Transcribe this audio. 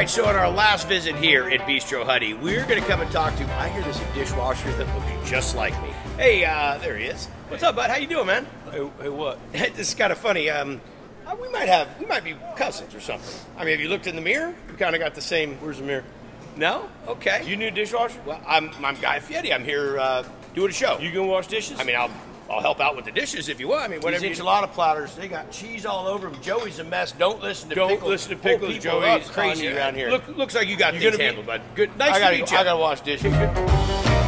right, so on our last visit here at Bistro Huddy, we're going to come and talk to. I hear there's a dishwasher that looks just like me. Hey, uh, there he is. What's up, bud? How you doing, man? Hey, hey what? this is kind of funny. Um, uh, we might have, we might be cousins or something. I mean, have you looked in the mirror? We kind of got the same. Where's the mirror? No? Okay. You new dishwasher? well, I'm, I'm Guy Fieri. I'm here uh, doing a show. You can wash dishes? I mean, I'll, I'll help out with the dishes if you want. I mean, whatever. These you- enchilada platters, They got cheese all over them. Joey's a mess. Don't listen to Don't pickles. listen to pickles, people Joey's crazy around here. Look- looks like you got You're things gonna be- handled, bud. Good. Nice I to gotta, meet you. I gotta wash dishes.